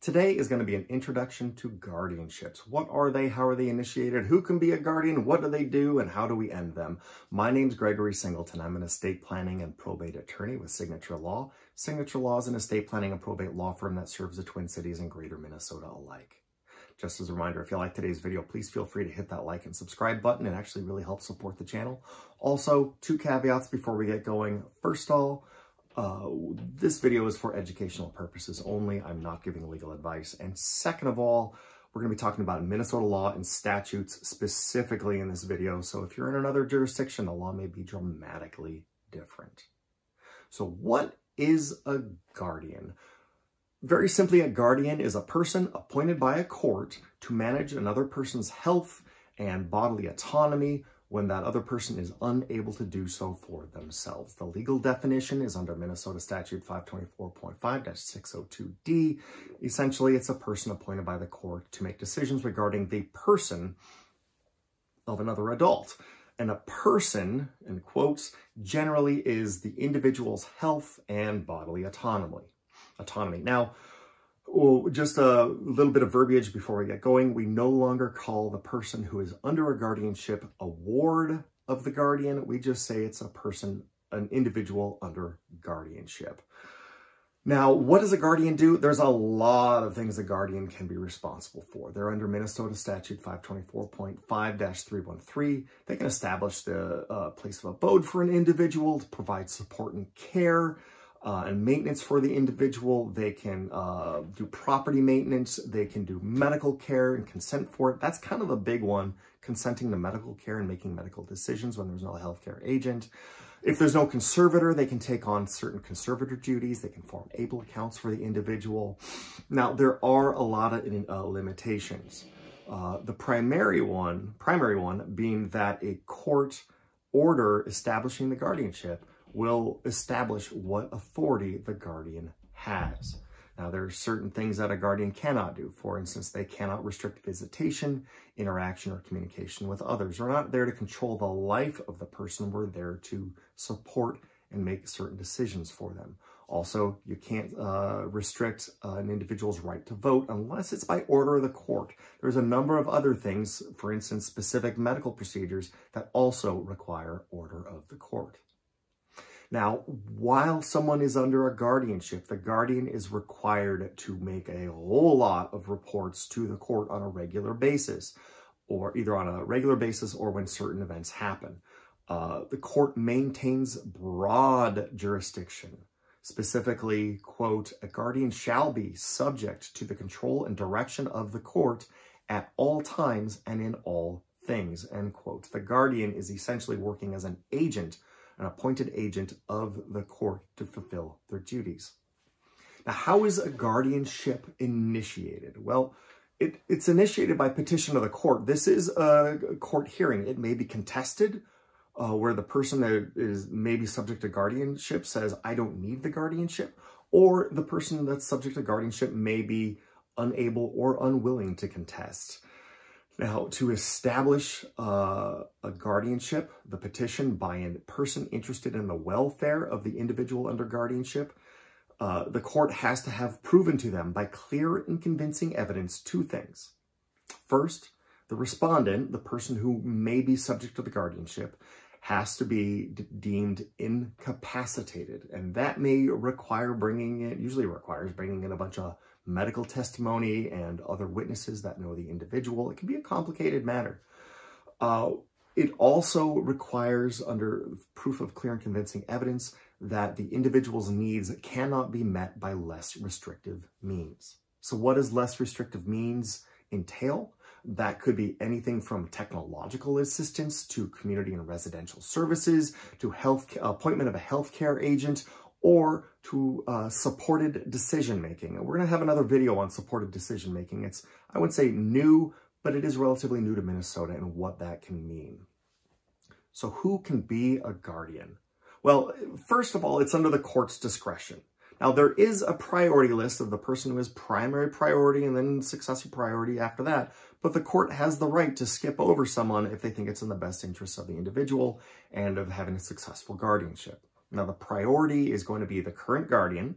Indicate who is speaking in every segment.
Speaker 1: Today is going to be an introduction to guardianships. What are they? How are they initiated? Who can be a guardian? What do they do? And how do we end them? My name's Gregory Singleton. I'm an estate planning and probate attorney with Signature Law. Signature Law is an estate planning and probate law firm that serves the Twin Cities and Greater Minnesota alike. Just as a reminder, if you like today's video, please feel free to hit that like and subscribe button. It actually really helps support the channel. Also, two caveats before we get going. First of all, uh, this video is for educational purposes only. I'm not giving legal advice. And second of all, we're going to be talking about Minnesota law and statutes specifically in this video. So if you're in another jurisdiction, the law may be dramatically different. So what is a guardian? Very simply, a guardian is a person appointed by a court to manage another person's health and bodily autonomy when that other person is unable to do so for themselves. The legal definition is under Minnesota Statute 524.5-602D. Essentially, it's a person appointed by the court to make decisions regarding the person of another adult. And a person, in quotes, generally is the individual's health and bodily autonomy. Autonomy. Now, well, just a little bit of verbiage before we get going. We no longer call the person who is under a guardianship a ward of the guardian. We just say it's a person, an individual under guardianship. Now, what does a guardian do? There's a lot of things a guardian can be responsible for. They're under Minnesota Statute 524.5-313. They can establish the uh, place of abode for an individual, to provide support and care, uh, and maintenance for the individual. They can uh, do property maintenance. They can do medical care and consent for it. That's kind of the big one, consenting to medical care and making medical decisions when there's no healthcare agent. If there's no conservator, they can take on certain conservator duties. They can form able accounts for the individual. Now, there are a lot of uh, limitations. Uh, the primary one, primary one being that a court order establishing the guardianship will establish what authority the guardian has. Now, there are certain things that a guardian cannot do. For instance, they cannot restrict visitation, interaction, or communication with others. We're not there to control the life of the person. We're there to support and make certain decisions for them. Also, you can't uh, restrict uh, an individual's right to vote unless it's by order of the court. There's a number of other things, for instance, specific medical procedures that also require order of the court. Now, while someone is under a guardianship, the guardian is required to make a whole lot of reports to the court on a regular basis, or either on a regular basis or when certain events happen. Uh, the court maintains broad jurisdiction. Specifically, quote, a guardian shall be subject to the control and direction of the court at all times and in all things, end quote. The guardian is essentially working as an agent an appointed agent of the court to fulfill their duties. Now, how is a guardianship initiated? Well, it, it's initiated by petition of the court. This is a court hearing. It may be contested, uh, where the person that is maybe subject to guardianship says, I don't need the guardianship, or the person that's subject to guardianship may be unable or unwilling to contest. Now, to establish uh, a guardianship, the petition by a person interested in the welfare of the individual under guardianship, uh, the court has to have proven to them by clear and convincing evidence two things. First, the respondent, the person who may be subject to the guardianship, has to be deemed incapacitated. And that may require bringing in, usually requires bringing in a bunch of medical testimony and other witnesses that know the individual. It can be a complicated matter. Uh, it also requires, under proof of clear and convincing evidence, that the individual's needs cannot be met by less restrictive means. So what does less restrictive means entail? That could be anything from technological assistance to community and residential services to health appointment of a healthcare agent or to uh, supported decision-making. And we're going to have another video on supported decision-making. It's, I would say, new, but it is relatively new to Minnesota and what that can mean. So who can be a guardian? Well, first of all, it's under the court's discretion. Now, there is a priority list of the person who is primary priority and then successor priority after that, but the court has the right to skip over someone if they think it's in the best interest of the individual and of having a successful guardianship. Now, the priority is going to be the current guardian,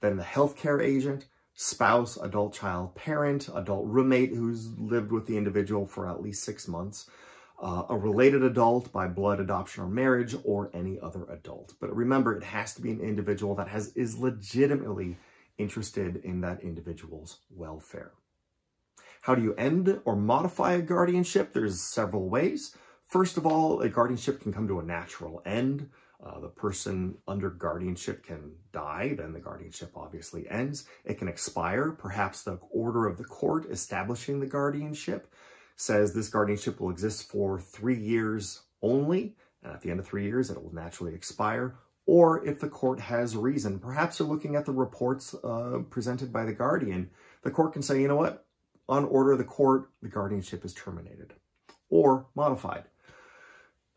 Speaker 1: then the healthcare agent, spouse, adult child parent, adult roommate who's lived with the individual for at least six months, uh, a related adult by blood, adoption, or marriage, or any other adult. But remember, it has to be an individual that has is legitimately interested in that individual's welfare. How do you end or modify a guardianship? There's several ways. First of all, a guardianship can come to a natural end. Uh, the person under guardianship can die, then the guardianship obviously ends. It can expire. Perhaps the order of the court establishing the guardianship says this guardianship will exist for three years only, and at the end of three years, it will naturally expire. Or if the court has reason, perhaps they're looking at the reports uh, presented by the guardian, the court can say, you know what, on order of the court, the guardianship is terminated or modified.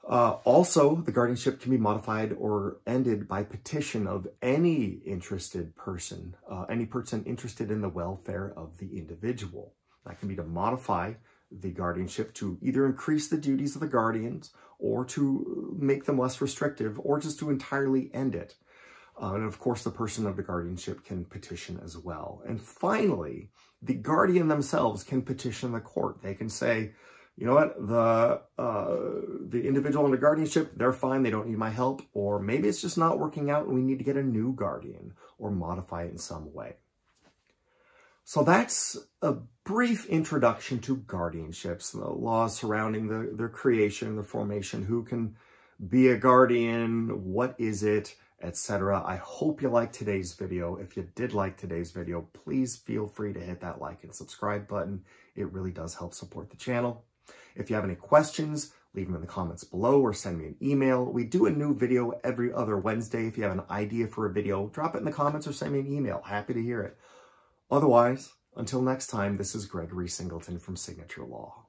Speaker 1: Uh, also, the guardianship can be modified or ended by petition of any interested person, uh, any person interested in the welfare of the individual. That can be to modify the guardianship to either increase the duties of the guardians or to make them less restrictive or just to entirely end it. Uh, and of course, the person of the guardianship can petition as well. And finally, the guardian themselves can petition the court. They can say, you know what, the uh, the individual under guardianship, they're fine, they don't need my help, or maybe it's just not working out and we need to get a new guardian or modify it in some way. So that's a brief introduction to guardianships, the laws surrounding the, their creation, the formation, who can be a guardian, what is it, etc. I hope you liked today's video. If you did like today's video, please feel free to hit that like and subscribe button. It really does help support the channel. If you have any questions, leave them in the comments below or send me an email. We do a new video every other Wednesday. If you have an idea for a video, drop it in the comments or send me an email. Happy to hear it. Otherwise, until next time, this is Gregory Singleton from Signature Law.